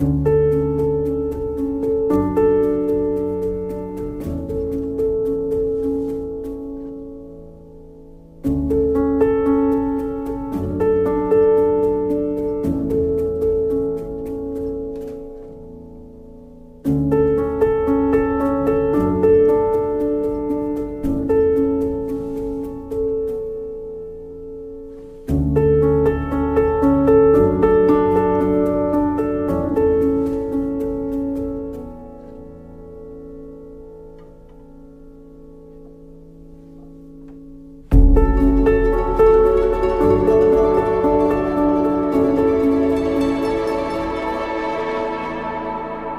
you